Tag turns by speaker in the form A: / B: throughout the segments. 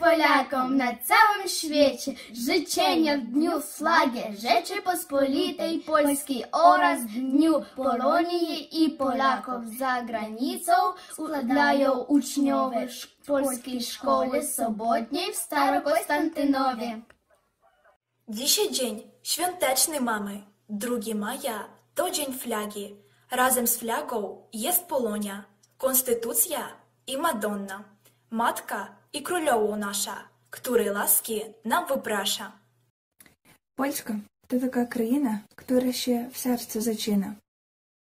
A: Na całym świecie życzenia w dniu flagi Rzeczypospolitej Polskiej oraz dniu Polonii i Polaków za granicą składają uczniowie Polskiej Szkoły Sobotniej w Starokonstantynowie.
B: Dzisiaj dzień świąteczny mamy. 2 maja to dzień flagi. Razem z flagą jest Polonia, Konstytucja i Madonna, Matka i Królowo nasza, której łaski nam wyprasza.
C: Польська то така країна, która się w sercu zaczyna.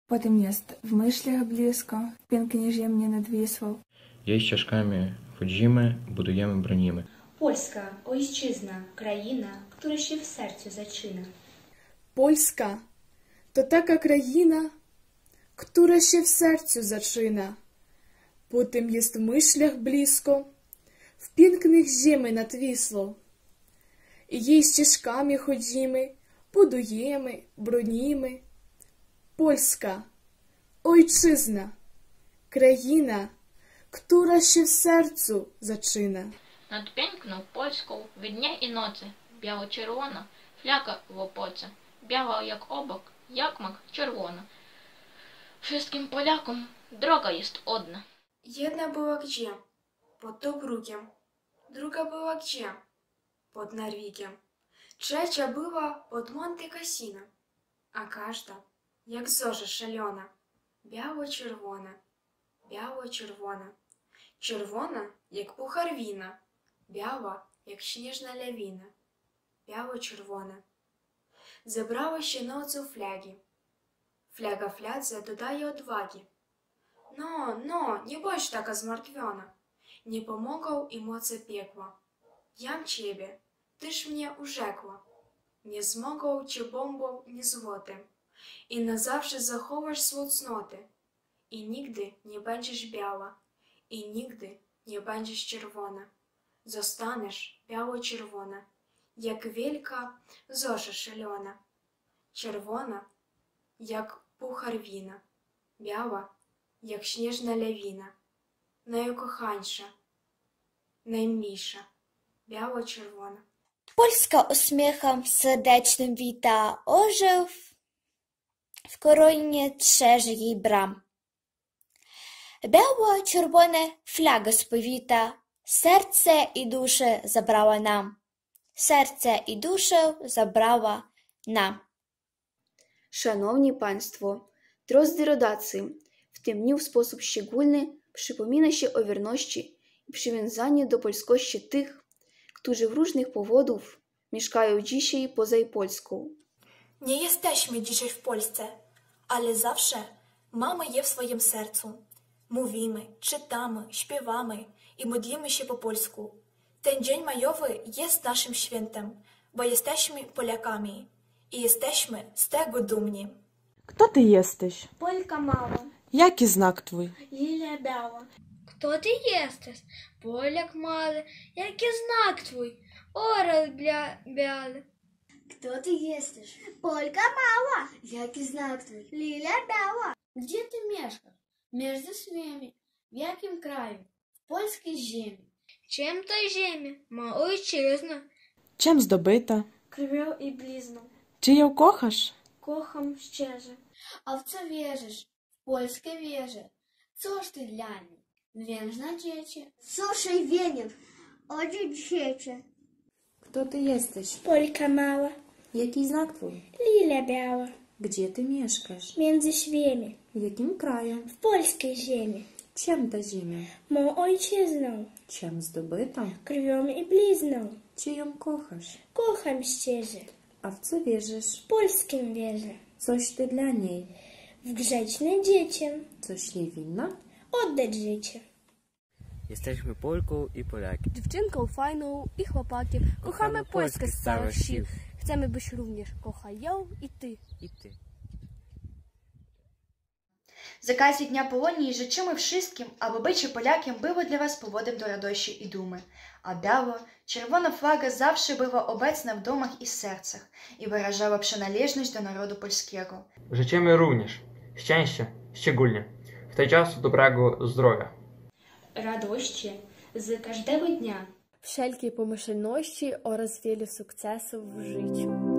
C: Potem jest w myślach blisko, pięknie ziemnie nad Wisłą.
D: Jej ścieżkami chodzimy, budujemy, bronimy.
E: Польська ойчизна, країна, która się w sercu zaczyna.
F: Польська то така країна, która się w sercu zaczyna. Potem jest w myślach blisko, w pięknych ziemi nad Wisłą. I jej ścieżkami chodzimy, budujemy, bronimy. Polska, ojczyzna, kraina, która się w sercu zaczyna.
G: Над пенькну польську від дня і ноці, біло-червона, фляга в опоці, біла як обок, як мак червона. Wszystkim Polakom droga jest одна.
B: Jedna była gdzie? Pod Tobrugiem. Druga była gdzie? Pod Narwikiem. Trzecia była pod Monte każda, jak zorza szalona, biało-czerwona, biało-czerwona. Czerwona, jak puchar wina, biała, jak śnieżna lawina, biało-czerwona. Zebrała się nocą flagi. Flaga fladze dodaje odwagi. No, no, nie bądź taka zmartwiona. Nie pomogą i moce piekła. Jam ciebie, tyż mnie urzekła. Nie zmogą cię bombą ni złotem. I na zawsze zachowasz swą cnotę. I nigdy nie będziesz biała. I nigdy nie będziesz czerwona. Zostaniesz biało-czerwona, jak wielka zorza szalona. Czerwona, jak puchar wina. Biała, jak śnieżna lawina, найкоханша, найміша, біло-червона.
A: Польська усміхом сердечним віта ожив, в короні трzeży їй брам. Biało-czerwone flaga sповіта, серце і душе забрала нам. Серце і дуszę забрала нам.
H: Szanowni Państwo, drodzy rodacy, w tym dniu w sposób szczególny przypomina się o wierności i przywiązaniu do polskości tych, którzy w różnych powodów mieszkają dzisiaj poza Polską.
B: Nie jesteśmy dzisiaj w Polsce, ale zawsze mamy je w swoim sercu. Mówimy, czytamy, śpiewamy i modlimy się po polsku. Ten dzień majowy jest naszym świętem, bo jesteśmy Polakami i jesteśmy z tego dumni.
I: Kto ty jesteś?
A: Polka mama.
I: Jaki znak twój?
A: лілія біла.
J: Хто ти єстес? Поляк малий, який знак твій? Орел бля бялий.
A: Кто ты естешь? Полька мала. Який знак твой? Лиля Бяла. Где ты мешкаешь? Между свеми. В яким краю? В польской земле.
J: Чим та земля? Ма ойчизна.
I: Чим здобита?
A: Кривел и близну.
I: Чи ją kochasz?
A: Кохам щеже. А в це віжиш? В польське віже. Co ж ти для ні? Wężna dziecię.
K: Слушай, Венин, один dziecię.
L: Kto ty jesteś?
J: Полька мала,
L: Jaki znak twój?
J: ліля бяла.
L: Gdzie ty mieszkasz?
J: Między świemi.
L: W jakim kraju?
J: W polskiej ziemi.
L: Czym ta ziemia?
J: Mą ojczyzną.
L: Czym zdobyta?
J: Krwią i blizną.
L: Czy ją kochasz?
J: Kocham szczerze.
L: A w co wierzysz?
J: W polskim wierzę.
L: Coś ty dla niej.
J: W grzeczne dziecię.
L: Coś jej winna?
J: Oddać życie.
M: Jesteśmy Polką i Polakiem.
N: Dziewczynką fajną i chłopakiem. Kochamy Polskę z całych sił. Chcemy, byś również kochał ją i ty.
M: I ty.
O: Z okazji Dnia Polonii życzymy wszystkim, aby bycie Polakiem było dla Was powodem do radości i dumy, a biało, czerwona flaga zawsze była obecna w domach i sercach i wyrażała przynależność do narodu polskiego.
P: Życzymy również szczęścia, szczególnie w tej czas dobrego zdrowia.
E: Radości z każdego dnia.
N: wszelkiej pomyślności oraz wielu sukcesów w życiu.